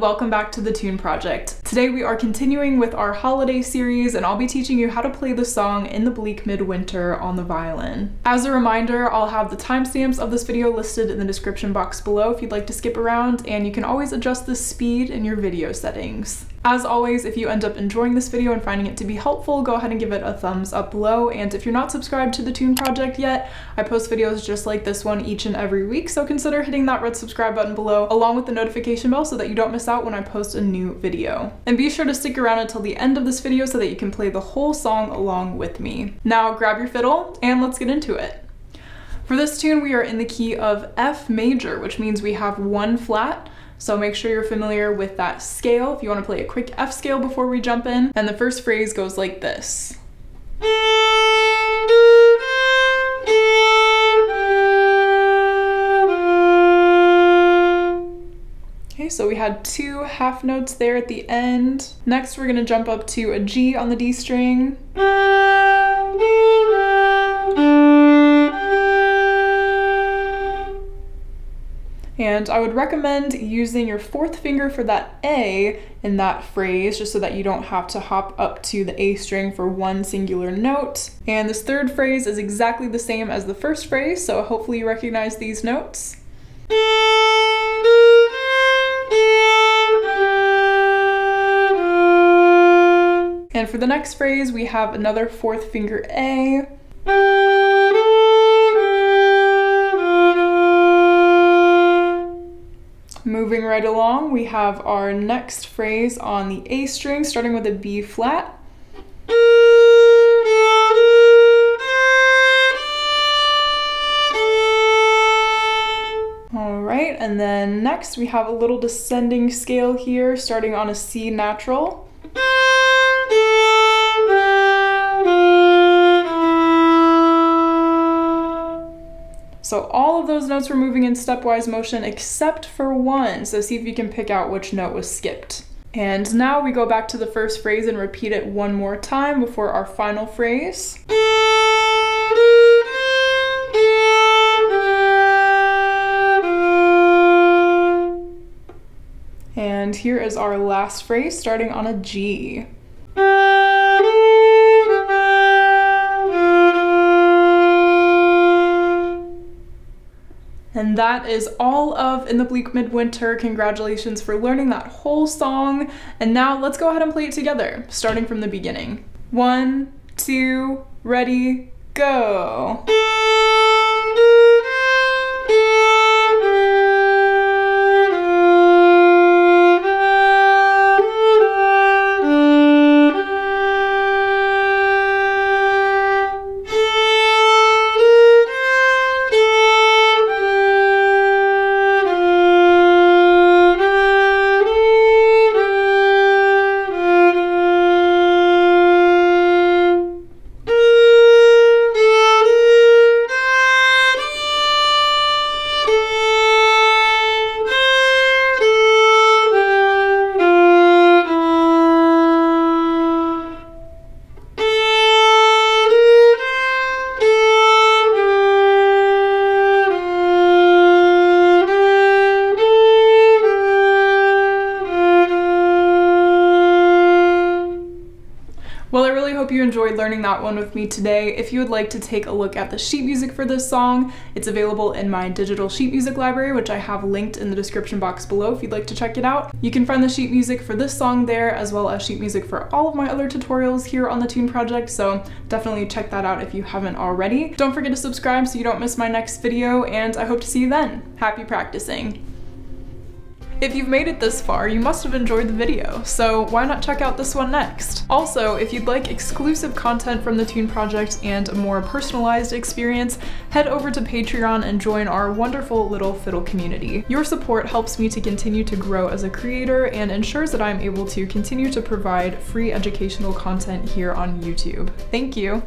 welcome back to the Tune Project. Today we are continuing with our holiday series and I'll be teaching you how to play the song In the Bleak Midwinter on the violin. As a reminder, I'll have the timestamps of this video listed in the description box below if you'd like to skip around and you can always adjust the speed in your video settings. As always, if you end up enjoying this video and finding it to be helpful, go ahead and give it a thumbs up below. And if you're not subscribed to the Tune Project yet, I post videos just like this one each and every week, so consider hitting that red subscribe button below along with the notification bell so that you don't miss out when I post a new video. And be sure to stick around until the end of this video so that you can play the whole song along with me. Now grab your fiddle and let's get into it. For this tune, we are in the key of F major, which means we have one flat, so make sure you're familiar with that scale if you want to play a quick F scale before we jump in. And the first phrase goes like this. Okay, so we had two half notes there at the end. Next, we're gonna jump up to a G on the D string. And I would recommend using your fourth finger for that A in that phrase, just so that you don't have to hop up to the A string for one singular note. And this third phrase is exactly the same as the first phrase, so hopefully you recognize these notes. And for the next phrase, we have another fourth finger A. right along, we have our next phrase on the A string, starting with a B flat. All right, and then next we have a little descending scale here, starting on a C natural. So all of those notes were moving in stepwise motion except for one. So see if you can pick out which note was skipped. And now we go back to the first phrase and repeat it one more time before our final phrase. And here is our last phrase starting on a G. And that is all of In the Bleak Midwinter. Congratulations for learning that whole song. And now let's go ahead and play it together, starting from the beginning. One, two, ready, go. Hope you enjoyed learning that one with me today. If you would like to take a look at the sheet music for this song, it's available in my digital sheet music library, which I have linked in the description box below if you'd like to check it out. You can find the sheet music for this song there, as well as sheet music for all of my other tutorials here on the Tune Project, so definitely check that out if you haven't already. Don't forget to subscribe so you don't miss my next video, and I hope to see you then. Happy practicing! If you've made it this far, you must have enjoyed the video, so why not check out this one next? Also, if you'd like exclusive content from the Tune Project and a more personalized experience, head over to Patreon and join our wonderful little fiddle community. Your support helps me to continue to grow as a creator and ensures that I'm able to continue to provide free educational content here on YouTube. Thank you!